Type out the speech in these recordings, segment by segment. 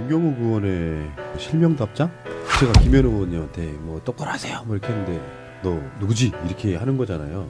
민경욱 의원의 실명 답장? 제가 김현우 의원님한테 뭐 똑바로 하세요 뭐 이렇게 했는데 너 누구지 이렇게 하는 거잖아요.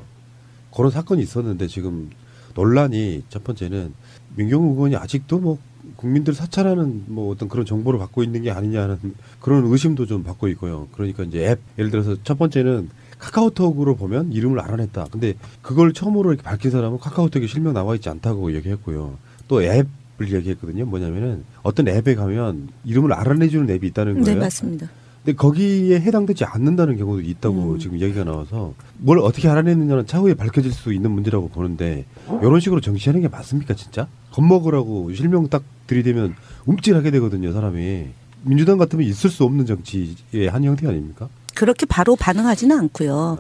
그런 사건이 있었는데 지금 논란이 첫 번째는 민경욱 의원이 아직도 뭐 국민들 사찰하는 뭐 어떤 그런 정보를 받고 있는 게 아니냐는 그런 의심도 좀 받고 있고요. 그러니까 이제 앱 예를 들어서 첫 번째는 카카오톡으로 보면 이름을 알아냈다. 근데 그걸 처음으로 이렇게 밝힌 사람은 카카오톡에 실명 나와 있지 않다고 얘기했고요. 또 앱 을 얘기했거든요. 뭐냐면은 어떤 앱에 가면 이름을 알아내주는 앱이 있다는 네, 거예요. 맞습니다. 근데 거기에 해당되지 않는다는 경우도 있다고 음. 지금 얘기가 나와서 뭘 어떻게 알아냈느냐는 차후에 밝혀질 수 있는 문제라고 보는데 이런 식으로 정치하는 게 맞습니까 진짜? 겁먹으라고 실명 딱 들이대면 움찔하게 되거든요 사람이 민주당 같으면 있을 수 없는 정치의 한 형태 아닙니까? 그렇게 바로 반응하지는 않고요.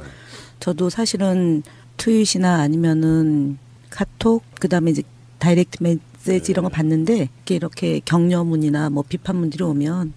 저도 사실은 트윗이나 아니면은 카톡 그다음에 이제 다이렉트 메시지 이런 거 봤는데 이렇게 이렇게 격려문이나 뭐 비판문들이 오면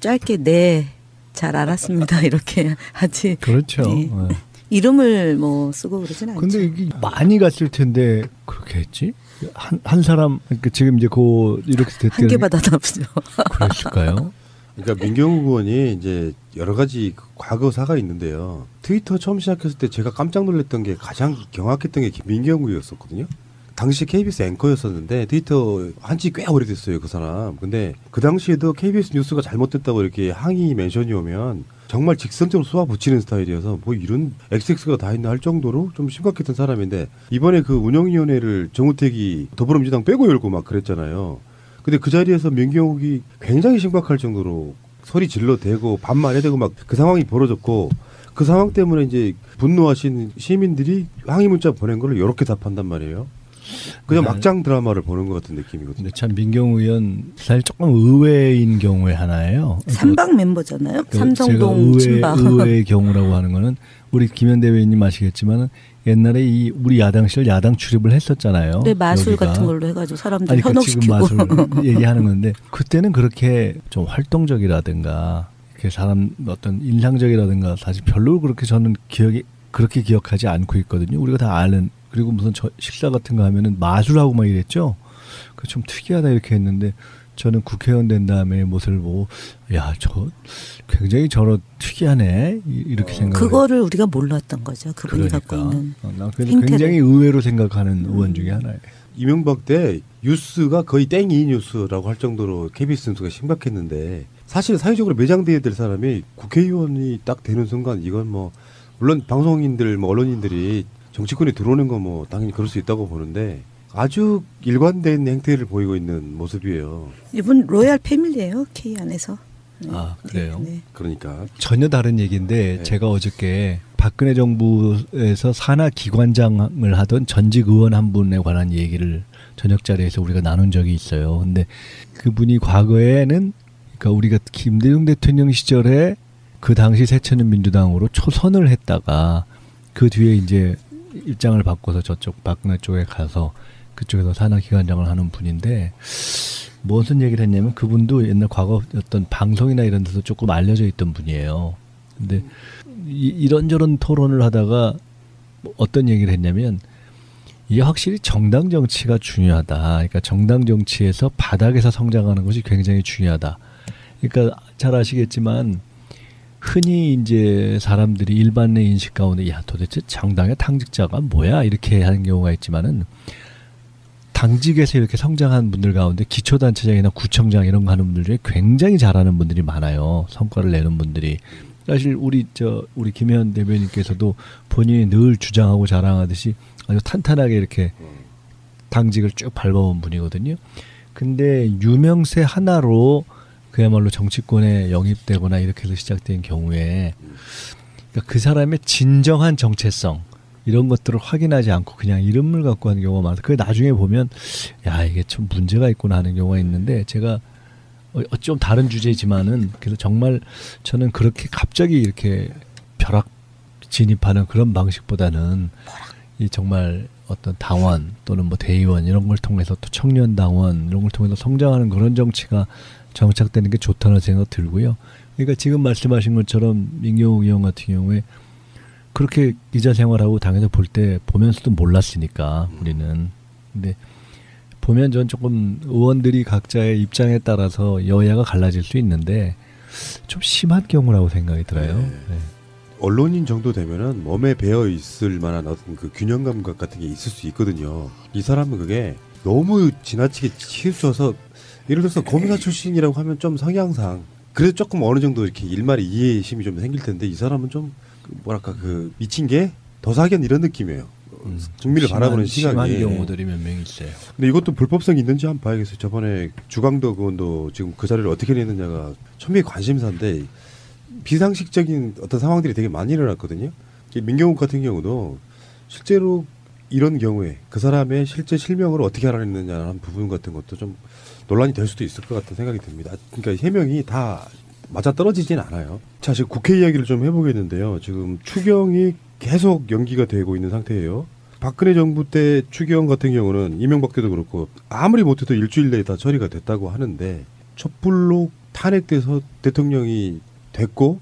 짧게 네 잘 알았습니다 이렇게 하지 그렇죠. 네. 예. 이름을 뭐 쓰고 그러진 않죠. 근데 이게 많이 갔을 텐데 그렇게 했지? 한, 한 사람 그러니까 지금 이제 그 이렇게 됐다는 한개 받았나 보죠. 그랬을까요? 그러니까 민경욱 의원이 이제 여러 가지 그 과거사가 있는데요. 트위터 처음 시작했을 때 제가 깜짝 놀랐던 게 가장 경악했던 게 민경욱이었었거든요. 당시 KBS 앵커였었는데 트위터 한지 꽤 오래됐어요 그 사람. 근데 그 당시에도 KBS 뉴스가 잘못됐다고 이렇게 항의 멘션이 오면 정말 직선적으로 쏘아 붙이는 스타일이어서 뭐 이런 XX가 다 있나 할 정도로 좀 심각했던 사람인데 이번에 그 운영위원회를 정우택이 더불어민주당 빼고 열고 막 그랬잖아요. 근데 그 자리에서 민경욱이 굉장히 심각할 정도로 소리 질러대고 반말해대고 막 그 상황이 벌어졌고 그 상황 때문에 이제 분노하신 시민들이 항의 문자 보낸 거를 이렇게 답한단 말이에요. 그냥 네. 막장 드라마를 보는 것 같은 느낌이거든요. 근데 참 민경우 의원 사실 조금 의외인 경우에 하나예요. 삼방 멤버잖아요. 그 삼성동 제가 의외, 친박. 의외 의 경우라고 하는 거는 우리 김현 대변인님 아시겠지만은 옛날에 이 우리 야당 시절 야당 출입을 했었잖아요. 네 마술 여기가. 같은 걸로 해가지고 사람들 아니 그 현혹시키고. 맛을 얘기하는 건데 그때는 그렇게 좀 활동적이라든가 이렇게 사람 어떤 인상적이라든가 사실 별로 그렇게 저는 기억이 그렇게 기억하지 않고 있거든요. 우리가 다 아는 그리고 무슨 저 식사 같은 거 하면은 마술하고 막 이랬죠. 그 좀 특이하다 이렇게 했는데 저는 국회의원 된 다음에 모습을 보고 야 저 굉장히 저런 특이하네 이- 이렇게 생각. 그거를 우리가 몰랐던 거죠. 그분이 갖고 있는. 어, 난 그래서 행태를. 굉장히 의외로 생각하는 의원 중에 하나예요. 이명박 때 뉴스가 거의 땡이 뉴스라고 할 정도로 KBS 뉴스가 심각했는데 사실 사회적으로 매장돼야 될 사람이 국회의원이 딱 되는 순간 이건 뭐 물론 방송인들 뭐 언론인들이 정치권에 들어오는 건 뭐 당연히 그럴 수 있다고 보는데 아주 일관된 행태를 보이고 있는 모습이에요. 이분 로얄 패밀리예요 K 안에서. 네. 아, 그래요? 네. 그러니까 전혀 다른 얘기인데 네. 제가 어저께 박근혜 정부에서 산하 기관장을 하던 전직 의원 한 분에 관한 얘기를 저녁 자리에서 우리가 나눈 적이 있어요. 근데 그분이 과거에는 그러니까 우리가 김대중 대통령 시절에 그 당시 새천년 민주당으로 초선을 했다가 그 뒤에 이제 입장을 바꿔서 저쪽 박근혜 쪽에 가서 그쪽에서 산하 기관장을 하는 분인데 무슨 얘기를 했냐면 그분도 옛날 과거 어떤 방송이나 이런 데서 조금 알려져 있던 분이에요. 근데 이, 이런저런 토론을 하다가 뭐 어떤 얘기를 했냐면 이게 확실히 정당 정치가 중요하다. 그러니까 정당 정치에서 바닥에서 성장하는 것이 굉장히 중요하다. 그러니까 잘 아시겠지만 흔히 이제 사람들이 일반의 인식 가운데 야 도대체 정당의 당직자가 뭐야 이렇게 하는 경우가 있지만은 당직에서 이렇게 성장한 분들 가운데 기초단체장이나 구청장 이런 거 하는 분들 중에 굉장히 잘하는 분들이 많아요. 성과를 내는 분들이. 사실 우리 저 우리 김현 대변인께서도 본인이 늘 주장하고 자랑하듯이 아주 탄탄하게 이렇게 당직을 쭉 밟아온 분이거든요. 근데 유명세 하나로 그야말로 정치권에 영입되거나 이렇게 해서 시작된 경우에 그러니까 그 사람의 진정한 정체성 이런 것들을 확인하지 않고 그냥 이름을 갖고 하는 경우가 많아서 그 나중에 보면 야 이게 좀 문제가 있구나 하는 경우가 있는데 제가 어, 좀 다른 주제지만은 그래서 정말 저는 그렇게 갑자기 이렇게 벼락 진입하는 그런 방식보다는 이 정말 어떤 당원 또는 뭐 대의원 이런 걸 통해서 또 청년 당원 이런 걸 통해서 성장하는 그런 정치가 정착되는 게 좋다는 생각 들고요. 그러니까 지금 말씀하신 것처럼 민경욱 의원 같은 경우에 그렇게 기자 생활하고 당에서 볼 때 보면서도 몰랐으니까 우리는 근데 보면 전 조금 의원들이 각자의 입장에 따라서 여야가 갈라질 수 있는데 좀 심한 경우라고 생각이 들어요. 네. 네. 언론인 정도 되면은 몸에 배어 있을 만한 어떤 그 균형 감각 같은 게 있을 수 있거든요. 이 사람은 그게 너무 지나치게 치우쳐서 예를 들어서 검사 출신이라고 하면 좀 성향상 그래도 조금 어느 정도 이렇게 일말의 이해심이 좀 생길 텐데 이 사람은 좀그 뭐랄까 그 미친 게 더사견 이런 느낌이에요. 음, 심한- 바라보는 시각이. 심한 경우들이 몇 명 있어요. 근데 이것도 불법성이 있는지 한번 봐야겠어요. 저번에 주강덕 의원도 지금 그 자리를 어떻게 냈느냐가 천미의 관심사인데 비상식적인 어떤 상황들이 되게 많이 일어났거든요. 이 민경욱 같은 경우도 실제로 이런 경우에 그 사람의 실제 실명을 어떻게 알아냈느냐는 부분 같은 것도 좀 논란이 될 수도 있을 것 같은 생각이 듭니다. 그러니까 해명이 다 맞아 떨어지진 않아요. 자, 지금 국회 이야기를 좀 해보겠는데요. 지금 추경이 계속 연기가 되고 있는 상태예요. 박근혜 정부 때 추경 같은 경우는 이명박 때도 그렇고 아무리 못해도 일주일 내에 다 처리가 됐다고 하는데 촛불로 탄핵돼서 대통령이 됐고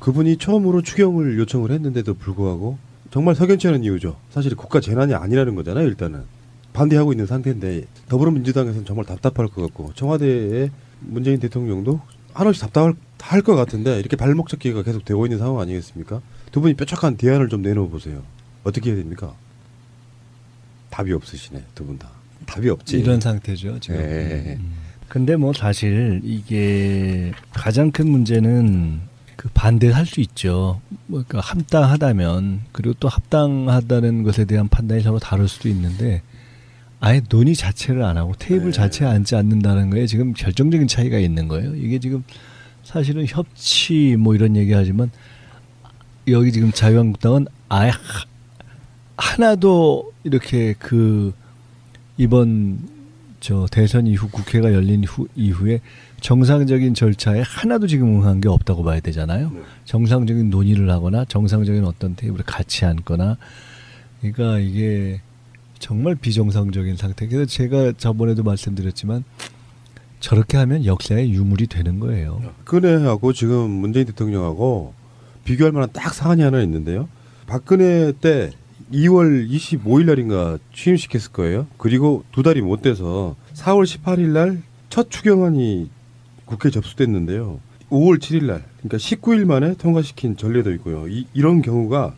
그분이 처음으로 추경을 요청을 했는데도 불구하고 정말 석연치 않은 이유죠. 사실 국가 재난이 아니라는 거잖아요. 일단은 반대하고 있는 상태인데 더불어민주당에서는 정말 답답할 것 같고 청와대의 문재인 대통령도 한없이 답답할 것 같은데 이렇게 발목 잡기가 계속 되고 있는 상황 아니겠습니까? 두 분이 뾰족한 대안을 좀 내놓아 보세요. 어떻게 해야 됩니까? 답이 없으시네 두 분 다. 답이 없지. 이런 상태죠 지금. 예. 음. 근데 뭐 사실 이게 가장 큰 문제는 그 반대할 수 있죠. 뭐 그러니까 합당하다면 그리고 또 합당하다는 것에 대한 판단이 서로 다를 수도 있는데 아예 논의 자체를 안 하고 테이블 네. 자체에 앉지 않는다는 거에 지금 결정적인 차이가 있는 거예요. 이게 지금 사실은 협치 뭐 이런 얘기하지만 여기 지금 자유한국당은 아예 하- 하나도 이렇게 그 이번 저 대선 이후 국회가 열린 후, 이후에 정상적인 절차에 하나도 지금 응한 게 없다고 봐야 되잖아요. 네. 정상적인 논의를 하거나 정상적인 어떤 테이블에 같이 앉거나 그러니까 이게 정말 비정상적인 상태. 그래서 제가 저번에도 말씀드렸지만 저렇게 하면 역사의 유물이 되는 거예요. 박근혜하고 지금 문재인 대통령하고 비교할 만한 딱 사안이 하나 있는데요. 박근혜 때 2월 25일 날인가 취임시켰을 거예요. 그리고 두 달이 못 돼서 4월 18일 날 첫 추경안이 국회에 접수됐는데요. 5월 7일 날, 그러니까 19일 만에 통과시킨 전례도 있고요. 이, 이런 경우가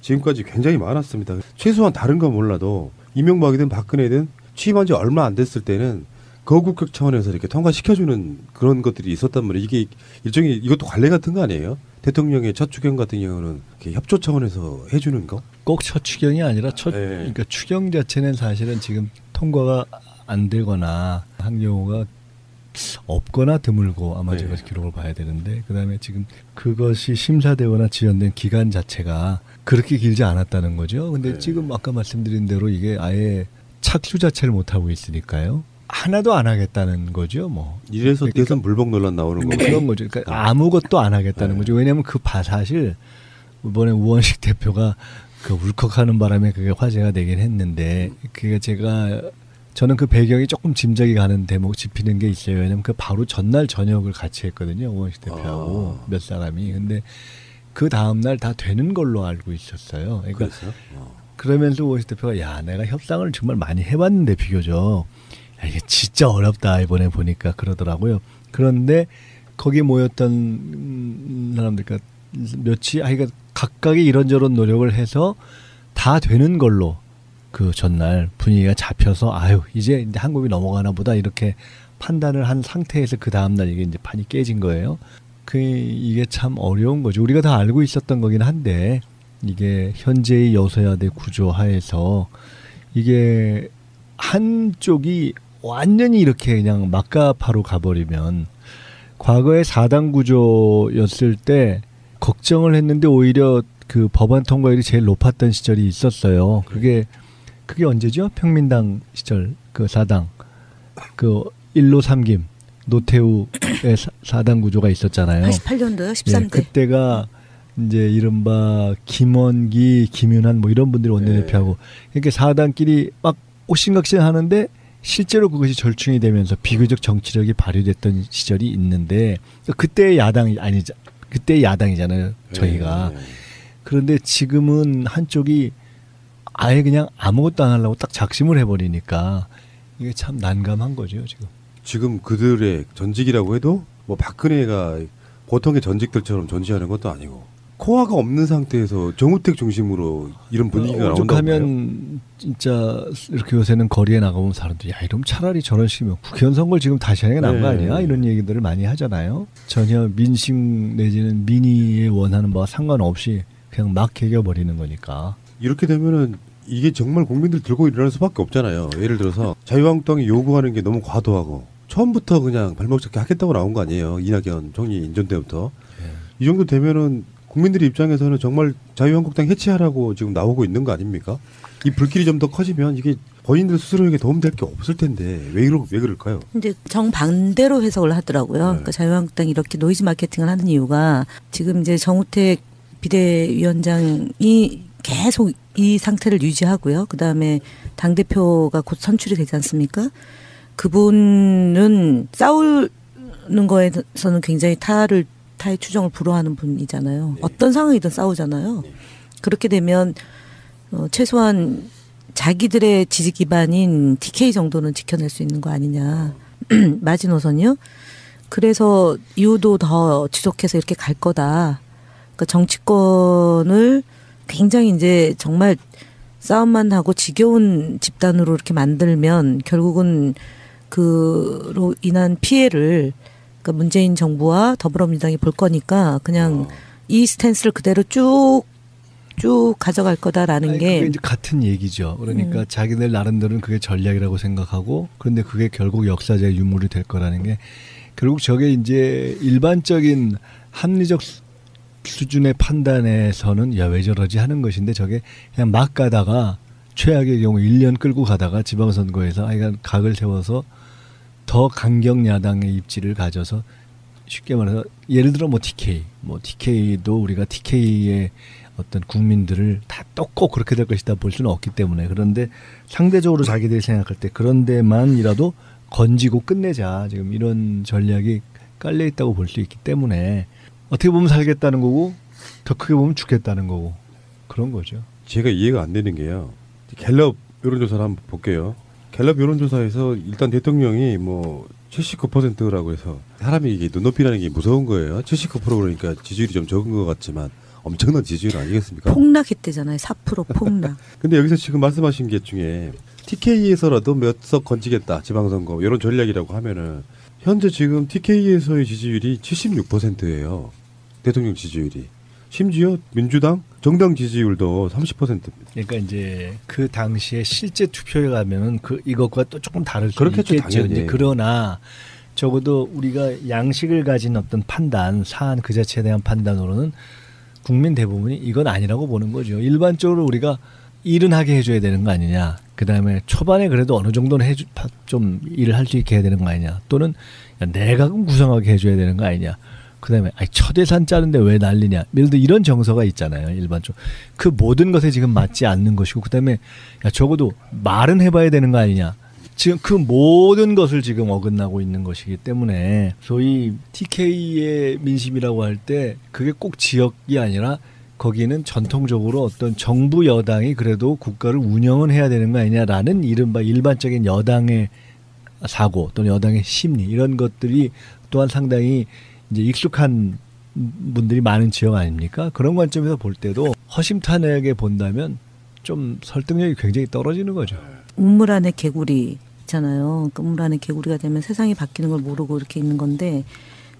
지금까지 굉장히 많았습니다. 최소한 다른 건 몰라도 이명박이든 박근혜든 취임한 지 얼마 안 됐을 때는 거국격 차원에서 이렇게 통과시켜주는 그런 것들이 있었단 말이에요. 이게 일종의 이것도 관례 같은 거 아니에요? 대통령의 첫 추경 같은 경우는 이렇게 협조 차원에서 해주는 거? 꼭 첫 추경이 아니라 첫 네. 그러니까 추경 자체는 사실은 지금 통과가 안 되거나 한 경우가 없거나 드물고 아마 네. 제가 기록을 봐야 되는데 그다음에 지금 그것이 심사되거나 지연된 기간 자체가 그렇게 길지 않았다는 거죠. 근데 네. 지금 아까 말씀드린 대로 이게 아예 착수 자체를 못 하고 있으니까요. 하나도 안 하겠다는 거죠, 뭐. 이래서 그러니까- 대선 불복 논란 나오는 뭐 거고. 그런 거죠. 그러니까 아 무것도 안 하겠다는 네. 거죠. 왜냐하면 그 바, 사실 이번에 우원식 대표가 그 울컥하는 바람에 그게 화제가 되긴 했는데 그게 제가 저는 그 배경이 조금 짐작이 가는 대목 짚히는 게 있어요. 왜냐면 그 바로 전날 저녁을 같이 했거든요. 우원식 대표하고 아. 몇 사람이. 근데 그 다음 날 다 되는 걸로 알고 있었어요. 그러니까 그랬어요? 어. 그러면서 우원식 대표가 야 내가 협상을 정말 많이 해봤는데 비교적 야, 이게 진짜 어렵다 이번에 보니까 그러더라고요. 그런데 거기 모였던 음, 사람들 그러니까 몇이 아이가 각각이 이런저런 노력을 해서 다 되는 걸로 그 전날 분위기가 잡혀서 아유 이제 이제 한국이 넘어가나 보다 이렇게 판단을 한 상태에서 그 다음 날 이게 이제 판이 깨진 거예요. 그 이게 참 어려운 거죠. 우리가 다 알고 있었던 거긴 한데 이게 현재의 여서야대 구조 하에서 이게 한쪽이 완전히 이렇게 그냥 막가파로 가버리면 과거에 사당 구조였을 때 걱정을 했는데 오히려 그 법안 통과율이 제일 높았던 시절이 있었어요. 그게 그게 언제죠? 평민당 시절 그 사당 그 일로 삼김 노태우의 사- 사당 구조가 있었잖아요. 88년도요, 예, 13대. 그때가 이제 이른바 김원기, 김윤한 뭐 이런 분들이 원내대표하고 이렇게 사당끼리 막 옥신각신 하는데 실제로 그것이 절충이 되면서 비교적 정치력이 발휘됐던 시절이 있는데 그때 야당이 아니죠. 그때 야당이잖아요. 저희가. 네, 네. 그런데 지금은 한쪽이 아예 그냥 아무것도 안 하려고 딱 작심을 해버리니까 이게 참 난감한 거죠 지금. 지금 그들의 전직이라고 해도 뭐 박근혜가 보통의 전직들처럼 전지하는 것도 아니고 코어가 없는 상태에서 정우택 중심으로 이런 분위기가 나온다고 봐요. 오죽하면 진짜 이렇게 요새는 거리에 나가보면 사람들이 야 이러면 차라리 저런 식이면 국회의원 선거를 지금 다시 하는 게 나은 거 네. 아니야 이런 얘기들을 많이 하잖아요. 전혀 민심 내지는 민의에 원하는 바와 상관없이 그냥 막 개겨버리는 거니까. 이렇게 되면은 이게 정말 국민들 들고 일어날 수밖에 없잖아요. 예를 들어서 자유한국당이 요구하는 게 너무 과도하고 처음부터 그냥 발목 잡기 하겠다고 나온 거 아니에요. 이낙연 총리 인전 때부터 이 정도 되면은 국민들 입장에서는 정말 자유한국당 해체하라고 지금 나오고 있는 거 아닙니까? 이 불길이 좀 더 커지면 이게 본인들 스스로에게 도움될 게 없을 텐데 왜 이러 왜 그럴까요? 근데 정반대로 해석을 하더라고요. 네. 그러니까 자유한국당이 이렇게 노이즈 마케팅을 하는 이유가 지금 이제 정우택 비대위원장이 계속 이 상태를 유지하고요. 그 다음에 당 대표가 곧 선출이 되지 않습니까? 그분은 싸우는 거에서는 굉장히 타를 타의 추정을 불허하는 분이잖아요. 어떤 상황이든 싸우잖아요. 그렇게 되면 어, 최소한 자기들의 지지 기반인 TK 정도는 지켜낼 수 있는 거 아니냐. 마지노선이요. 그래서 이유도 더 지속해서 이렇게 갈 거다. 그러니까 정치권을 굉장히 이제 정말 싸움만 하고 지겨운 집단으로 이렇게 만들면 결국은 그로 인한 피해를 그러니까 문재인 정부와 더불어민주당이 볼 거니까 그냥 이 스탠스를 그대로 쭉쭉 가져갈 거다라는 아니, 게 같은 얘기죠. 그러니까 음. 자기들 나름대로는 그게 전략이라고 생각하고 그런데 그게 결국 역사적 유물이 될 거라는 게 결국 저게 이제 일반적인 합리적 수- 수준의 판단에서는 야왜 저러지 하는 것인데 저게 그냥 막 가다가 최악의 경우 1년 끌고 가다가 지방선거에서 하여간 각을 세워서 더 강경 야당의 입지를 가져서 쉽게 말해서 예를 들어 뭐 TK, 뭐 TK도 우리가 TK의 어떤 국민들을 다 떴고 그렇게 될 것이다 볼 수는 없기 때문에 그런데 상대적으로 자기들이 생각할 때 그런 데만이라도 건지고 끝내자 지금 이런 전략이 깔려 있다고 볼 수 있기 때문에 어떻게 보면 살겠다는 거고 더 크게 보면 죽겠다는 거고 그런 거죠. 제가 이해가 안 되는 게요. 갤럽 여론조사를 한번 볼게요. 갤럽 여론조사에서 일단 대통령이 뭐 79%라고 해서 사람이 이게 눈높이라는 게 무서운 거예요. 79% 그러니까 지지율이 좀 적은 것 같지만 엄청난 지지율 아니겠습니까? 폭락했대잖아요. 4% 폭락. 근데 여기서 지금 말씀하신 게 중에 TK에서라도 몇 석 건지겠다 지방선거 이런 전략이라고 하면은 현재 지금 TK에서의 지지율이 76%예요. 대통령 지지율이. 심지어 민주당 정당 지지율도 30%입니다. 그러니까 이제 그 당시에 실제 투표에 가면은 그 이것과 또 조금 다를 수 그렇겠죠, 있겠죠. 당연히. 그러나 적어도 우리가 양식을 가진 어떤 판단, 사안 그 자체에 대한 판단으로는 국민 대부분이 이건 아니라고 보는 거죠. 일반적으로 우리가 일은 하게 해줘야 되는 거 아니냐. 그 다음에 초반에 그래도 어느 정도는 해주, 파- 좀 일을 할 수 있게 해야 되는 거 아니냐. 또는 야, 내각은 구성하게 해줘야 되는 거 아니냐. 그 다음에 아이, 첫 예산 짜는데 왜 난리냐. 예를 들어 이런 정서가 있잖아요. 일반적으로. 그 모든 것에 지금 맞지 않는 것이고, 그 다음에 야, 적어도 말은 해봐야 되는 거 아니냐. 지금 그 모든 것을 지금 어긋나고 있는 것이기 때문에 소위 TK의 민심이라고 할 때 그게 꼭 지역이 아니라 거기는 전통적으로 어떤 정부 여당이 그래도 국가를 운영은 해야 되는 거 아니냐라는 이른바 일반적인 여당의 사고 또는 여당의 심리 이런 것들이 또한 상당히 이제 익숙한 분들이 많은 지역 아닙니까? 그런 관점에서 볼 때도 허심탄회하게 본다면 좀 설득력이 굉장히 떨어지는 거죠. 우물 안에 개구리 있잖아요. 그 우물 안에 개구리가 되면 세상이 바뀌는 걸 모르고 이렇게 있는 건데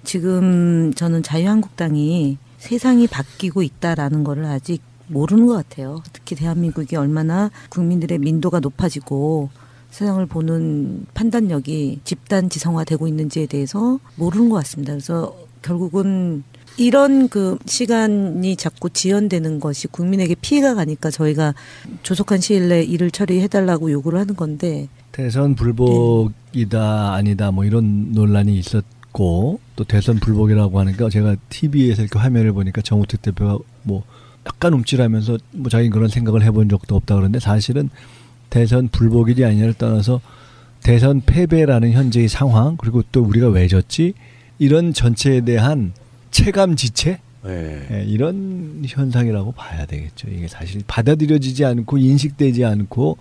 지금 저는 자유한국당이 세상이 바뀌고 있다라는 거를 아직 모르는 것 같아요. 특히 대한민국이 얼마나 국민들의 민도가 높아지고 세상을 보는 판단력이 집단 지성화되고 있는지에 대해서 모르는 것 같습니다. 그래서 결국은 이런 그 시간이 자꾸 지연되는 것이 국민에게 피해가 가니까 저희가 조속한 시일 내에 일을 처리해달라고 요구를 하는 건데 대선 불복이다 아니다 뭐 이런 논란이 있었고 또 대선 불복이라고 하니까 제가 TV에서 이렇게 화면을 보니까 정우택 대표가 뭐 약간 움찔하면서 뭐 자기 그런 생각을 해본 적도 없다 그러는데 사실은 대선 불복일이 아니냐를 떠나서 대선 패배라는 현재의 상황 그리고 또 우리가 왜 졌지 이런 전체에 대한 체감 지체 예. 예, 이런 현상이라고 봐야 되겠죠. 이게 사실 받아들여지지 않고 인식되지 않고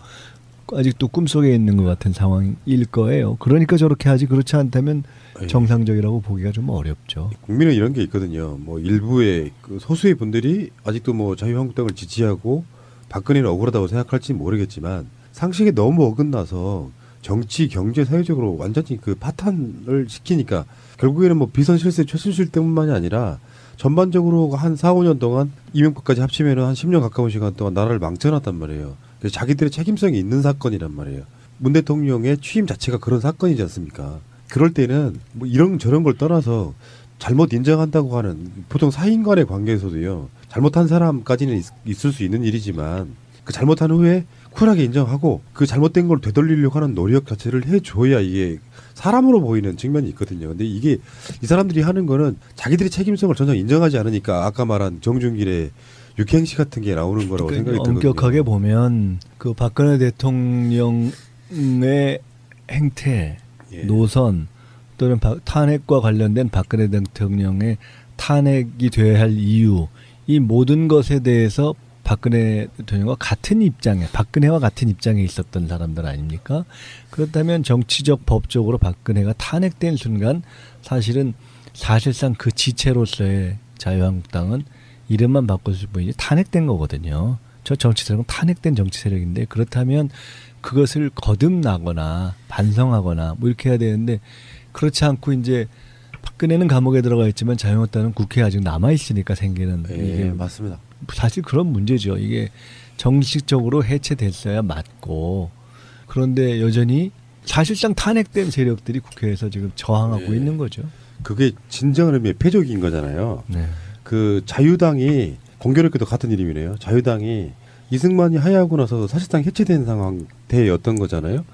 아직도 꿈속에 있는 것 같은 상황일 거예요. 그러니까 저렇게 하지 그렇지 않다면 예. 정상적이라고 보기가 좀 어렵죠. 국민은 이런 게 있거든요. 뭐 일부의 그 소수의 분들이 아직도 뭐 자유한국당을 지지하고 박근혜를 억울하다고 생각할지 모르겠지만 상식에 너무 어긋나서 정치, 경제, 사회적으로 완전히 그 파탄을 시키니까 결국에는 뭐 비선 실세 최순실 때문만이 아니라 전반적으로 한 4, 5년 동안 이명박까지 합치면은 한 10년 가까운 시간 동안 나라를 망쳐놨단 말이에요. 그래서 자기들의 책임성이 있는 사건이란 말이에요. 문 대통령의 취임 자체가 그런 사건이지 않습니까? 그럴 때는 뭐 이런 저런 걸 떠나서 잘못 인정한다고 하는 보통 사인 간의 관계에서도요. 잘못한 사람까지는 있, 있을 수 있는 일이지만 그 잘못한 후에 쿨하게 인정하고 그 잘못된 걸 되돌리려고 하는 노력 자체를 해줘야 이게 사람으로 보이는 측면이 있거든요. 근데 이게 이 사람들이 하는 거는 자기들의 책임성을 전혀 인정하지 않으니까 아까 말한 정준길의 육행시 같은 게 나오는 거라고 그러니까 생각이 들거든요. 엄격하게 보면 그 박근혜 대통령의 행태, 예. 노선 또는 바- 탄핵과 관련된 박근혜 대통령의 탄핵이 돼야 할 이유 이 모든 것에 대해서 박근혜 대통령과 같은 입장에 박근혜와 같은 입장에 있었던 사람들 아닙니까? 그렇다면 정치적 법적으로 박근혜가 탄핵된 순간 사실은 사실상 그 지체로서의 자유한국당은 이름만 바꿨을 뿐이지 탄핵된 거거든요. 저 정치 세력은 탄핵된 정치 세력인데 그렇다면 그것을 거듭나거나 반성하거나 뭐 이렇게 해야 되는데 그렇지 않고 이제 박근혜는 감옥에 들어가 있지만 자유한국당은 국회에 아직 남아 있으니까 생기는 예, 이게 맞습니다. 사실 그런 문제죠. 이게 정식적으로 해체됐어야 맞고 그런데 여전히 사실상 탄핵된 세력들이 국회에서 지금 저항하고 네. 있는 거죠. 그게 진정한 의미의 패적인 거잖아요. 네. 그 자유당이 공교롭게도 같은 이름이네요. 자유당이 이승만이 하야하고 나서 사실상 해체된 상황대였던 거잖아요.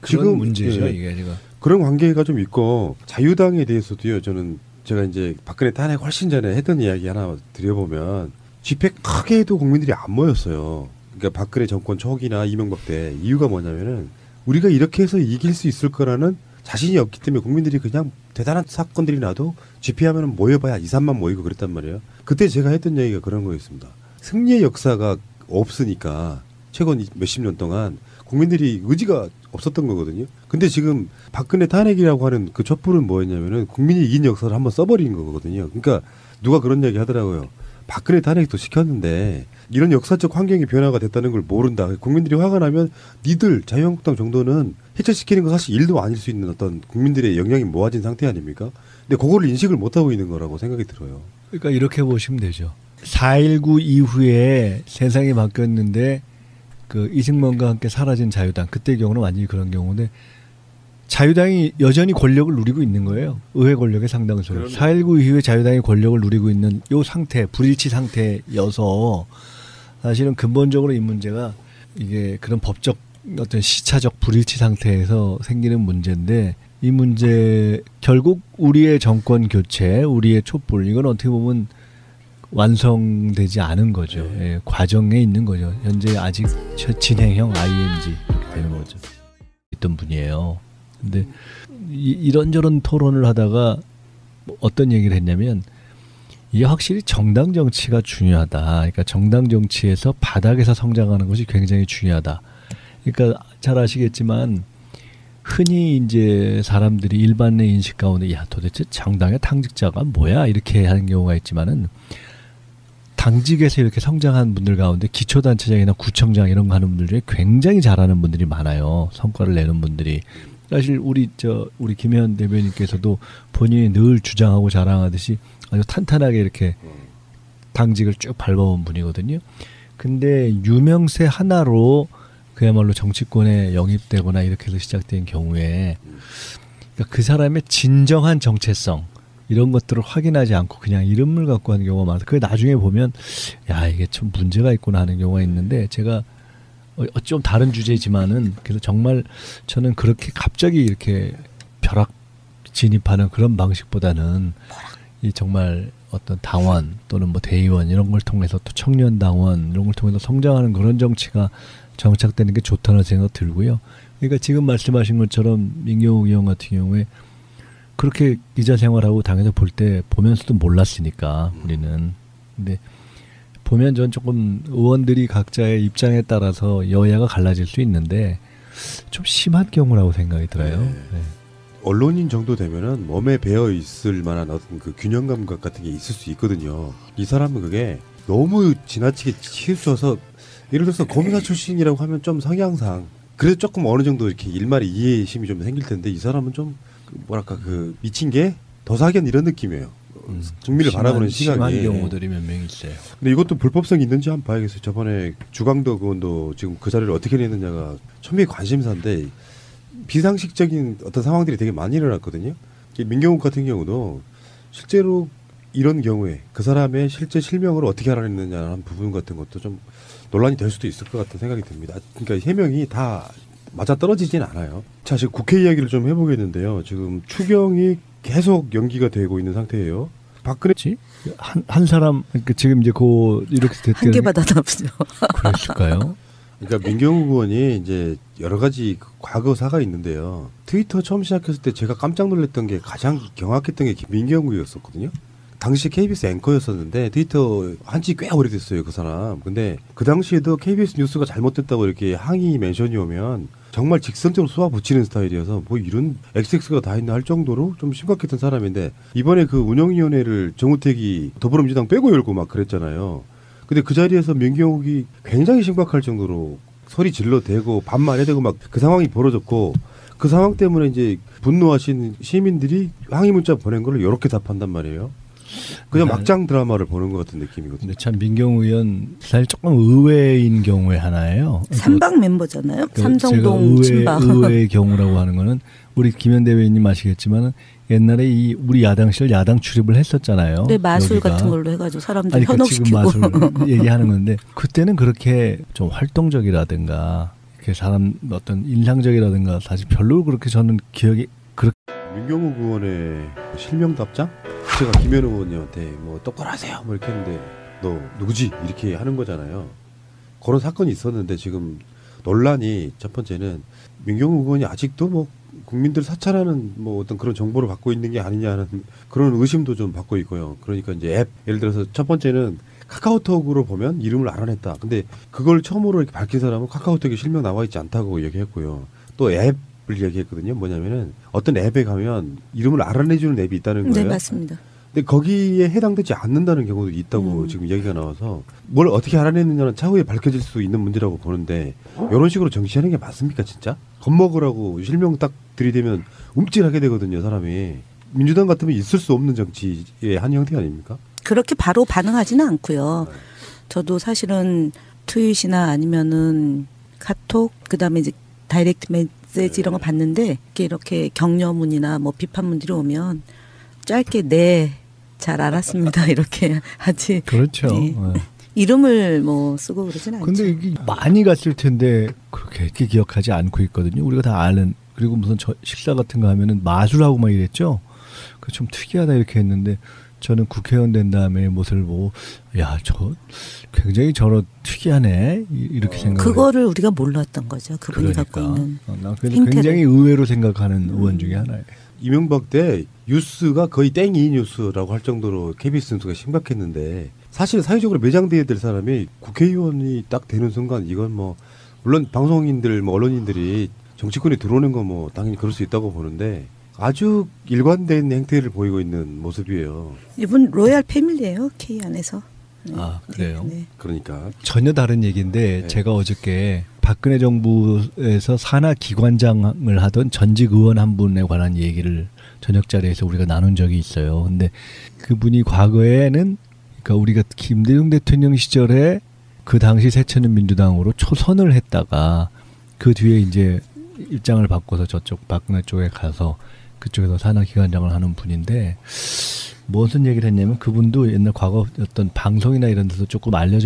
그런 지금, 문제죠. 예. 이게 지금. 그런 관계가 좀 있고 자유당에 대해서도요. 저는 제가 이제 박근혜 탄핵 훨씬 전에 했던 이야기 하나 드려보면 집회 크게 해도 국민들이 안 모였어요. 그러니까 박근혜 정권 초기나 이명박 때 이유가 뭐냐면은 우리가 이렇게 해서 이길 수 있을 거라는 자신이 없기 때문에 국민들이 그냥 대단한 사건들이 나도 집회하면 모여봐야 2, 3만 모이고 그랬단 말이에요. 그때 제가 했던 얘기가 그런 거였습니다. 승리의 역사가 없으니까 최근 몇십 년 동안 국민들이 의지가 없었던 거거든요. 근데 지금 박근혜 탄핵이라고 하는 그 촛불은 뭐였냐면은 국민이 이긴 역사를 한번 써버린 거거든요. 그러니까 누가 그런 얘기 하더라고요. 박근혜 탄핵도 시켰는데 이런 역사적 환경이 변화가 됐다는 걸 모른다. 국민들이 화가 나면 니들 자유한국당 정도는 해체시키는 거 사실 일도 아닐 수 있는 어떤 국민들의 영향이 모아진 상태 아닙니까? 근데 그거를 인식을 못 하고 있는 거라고 생각이 들어요. 그러니까 이렇게 보시면 되죠. 4.19 이후에 세상이 바뀌었는데 그 이승만과 함께 사라진 자유당 그때 경우는 완전히 그런 경우인데 자유당이 여전히 권력을 누리고 있는 거예요. 의회 권력의 상당수를. 그러네. 4.19 이후에 자유당이 권력을 누리고 있는 요 상태, 불일치 상태여서 사실은 근본적으로 이 문제가 이게 그런 법적 어떤 시차적 불일치 상태에서 생기는 문제인데 이 문제 결국 우리의 정권 교체, 우리의 촛불 이건 어떻게 보면 완성되지 않은 거죠. 네. 예, 과정에 있는 거죠. 현재 아직 저- 진행형 ING 이렇게 되는 거죠. 있던 분이에요. 근데 이, 이런저런 토론을 하다가 뭐 어떤 얘기를 했냐면 이게 확실히 정당 정치가 중요하다. 그러니까 정당 정치에서 바닥에서 성장하는 것이 굉장히 중요하다. 그러니까 잘 아시겠지만 흔히 이제 사람들이 일반의 인식 가운데 야 도대체 정당의 당직자가 뭐야 이렇게 하는 경우가 있지만은 당직에서 이렇게 성장한 분들 가운데 기초단체장이나 구청장 이런 거 하는 분들 중에 굉장히 잘하는 분들이 많아요. 성과를 내는 분들이. 사실 우리 저 우리 김현 대변인께서도 본인이 늘 주장하고 자랑하듯이 아주 탄탄하게 이렇게 당직을 쭉 밟아온 분이거든요. 근데 유명세 하나로 그야말로 정치권에 영입되거나 이렇게 해서 시작된 경우에 그러니까 그 사람의 진정한 정체성 이런 것들을 확인하지 않고 그냥 이름을 갖고 하는 경우가 많아서 그 나중에 보면 야 이게 좀 문제가 있구나 하는 경우가 있는데 제가 어, 좀 다른 주제지만은 그래서 정말 저는 그렇게 갑자기 이렇게 벼락 진입하는 그런 방식보다는 이 정말 어떤 당원 또는 뭐 대의원 이런 걸 통해서 또 청년 당원 이런 걸 통해서 성장하는 그런 정치가 정착되는 게 좋다는 생각 들고요. 그러니까 지금 말씀하신 것처럼 민경욱 의원 같은 경우에 그렇게 기자 생활하고 당에서 볼 때 보면서도 몰랐으니까 우리는 근데 보면 전 조금 의원들이 각자의 입장에 따라서 여야가 갈라질 수 있는데 좀 심한 경우라고 생각이 들어요. 네. 네. 언론인 정도 되면은 몸에 배어 있을 만한 어떤 그 균형 감각 같은 게 있을 수 있거든요. 이 사람은 그게 너무 지나치게 치우쳐서 예를 들어서 검사 출신이라고 하면 좀 성향상 그래도 조금 어느 정도 이렇게 일말의 이해심이 좀 생길 텐데 이 사람은 좀그 뭐랄까 그 미친 게 더사견 이런 느낌이에요. 심한- 바라보는 시각이. 심한 경우들이 몇 명 있어요. 근데 이것도 불법성이 있는지 한번 봐야겠어요. 저번에 주강덕 의원도 지금 그 자리를 어떻게 냈느냐가 천미의 관심사인데 비상식적인 어떤 상황들이 되게 많이 일어났거든요. 이 민경욱 같은 경우도 실제로 이런 경우에 그 사람의 실제 실명을 어떻게 알아냈느냐는 부분 같은 것도 좀 논란이 될 수도 있을 것 같은 생각이 듭니다. 그러니까 해명이 다 맞아 떨어지진 않아요. 자, 지금 국회 이야기를 좀 해보겠는데요. 지금 추경이 계속 연기가 되고 있는 상태예요. 박근혜 그렇지? 한, 한 사람, 그러니까 지금 이제 그, 이렇게 됐다는 한개 받아나 보죠. 그랬을까요? 그러니까 민경욱 의원이 이제 여러 가지 그 과거사가 있는데요. 트위터 처음 시작했을 때 제가 깜짝 놀랐던 게 가장 경악했던 게 민경욱이었었거든요. 당시 KBS 앵커였었는데 트위터 한지 꽤 오래됐어요 그 사람. 근데 그 당시에도 KBS 뉴스가 잘못됐다고 이렇게 항의 멘션이 오면 정말 직선적으로 쏘아 붙이는 스타일이어서 뭐 이런 XX가 다 있나 할 정도로 좀 심각했던 사람인데 이번에 그 운영위원회를 정우택이 더불어민주당 빼고 열고 막 그랬잖아요. 근데 그 자리에서 민경욱이 굉장히 심각할 정도로 소리 질러대고 반말해대고 막 그 상황이 벌어졌고 그 상황 때문에 이제 분노하신 시민들이 항의 문자 보낸 거를 이렇게 답한단 말이에요. 그냥 네. 막장 드라마를 보는 것 같은 느낌이거든요. 근데 참 민경우 의원 사실 조금 의외인 경우의 하나예요. 삼방 멤버잖아요. 그 삼성동 제가 의외, 친박. 의외의 경우라고 하는 거는 우리 김현대 의원님 아시겠지만 옛날에 이 우리 야당실 야당 출입을 했었잖아요. 네 마술 여기가. 같은 걸로 해가지고 사람들 아니 그 지금 현혹시키고. 마술 얘기하는 건데 그때는 그렇게 좀 활동적이라든가 이렇게 사람 어떤 인상적이라든가 사실 별로 그렇게 저는 기억이 그렇게 민경욱 의원의 실명 답장? 제가 김현우 의원님한테 뭐 똑바로 하세요 뭐 이렇게 했는데 너 누구지 이렇게 하는 거잖아요. 그런 사건이 있었는데 지금 논란이 첫 번째는 민경욱 의원이 아직도 뭐 국민들 사찰하는 뭐 어떤 그런 정보를 받고 있는 게 아니냐는 그런 의심도 좀 받고 있고요. 그러니까 이제 앱 예를 들어서 첫 번째는 카카오톡으로 보면 이름을 알아냈다. 근데 그걸 처음으로 이렇게 밝힌 사람은 카카오톡에 실명 나와 있지 않다고 얘기했고요. 또 앱 을 얘기했거든요. 뭐냐면은 어떤 앱에 가면 이름을 알아내주는 앱이 있다는 네 거예요. 맞습니다. 근데 거기에 해당되지 않는다는 경우도 있다고 음. 지금 얘기가 나와서 뭘 어떻게 알아냈느냐는 차후에 밝혀질 수 있는 문제라고 보는데 이런 식으로 정치하는 게 맞습니까 진짜? 겁먹으라고 실명 딱 들이대면 움찔하게 되거든요 사람이 민주당 같으면 있을 수 없는 정치의 한 형태 아닙니까? 그렇게 바로 반응하지는 않고요. 저도 사실은 트윗이나 아니면은 카톡 그다음에 이제 다이렉트 메시지 이런 거 봤는데 이렇게 이렇게 격려문이나 뭐 비판문들이 오면 짧게 네 잘 알았습니다 이렇게 하지 그렇죠. 네. 네. 이름을 뭐 쓰고 그러진 않죠. 근데 이게 많이 갔을 텐데 그렇게 이렇게 기억하지 않고 있거든요. 우리가 다 아는 그리고 무슨 저 식사 같은 거 하면은 마술하고 막 이랬죠. 그 좀 특이하다 이렇게 했는데 저는 국회의원 된 다음에 모습을 보고 야 저 굉장히 저런 특이하네 이- 이렇게 생각을 그거를 우리가 몰랐던 거죠. 그분이 갖고 있는 어, 나 그래서 행태를. 굉장히 의외로 생각하는 의원 중에 하나예요. 이명박 때 뉴스가 거의 땡이 뉴스라고 할 정도로 KBS 뉴스가 심각했는데 사실 사회적으로 매장돼야 될 사람이 국회의원이 딱 되는 순간 이건 뭐 물론 방송인들 뭐 언론인들이 정치권에 들어오는 건 뭐 당연히 그럴 수 있다고 보는데 아주 일관된 행태를 보이고 있는 모습이에요. 이분 로얄 패밀리예요 K 안에서. 네. 아, 그래요? 네, 네. 그러니까 전혀 다른 얘기인데 네. 제가 어저께 박근혜 정부에서 산하 기관장을 하던 전직 의원 한 분에 관한 얘기를 저녁 자리에서 우리가 나눈 적이 있어요. 근데 그분이 과거에는 그러니까 우리가 김대중 대통령 시절에 그 당시 새천년 민주당으로 초선을 했다가 그 뒤에 이제 입장을 바꿔서 저쪽 박근혜 쪽에 가서 그쪽에서 산하 기관장을 하는 분인데 무슨 얘기를 했냐면 그분도 옛날 과거 어떤 방송이나 이런 데서 조금 알려져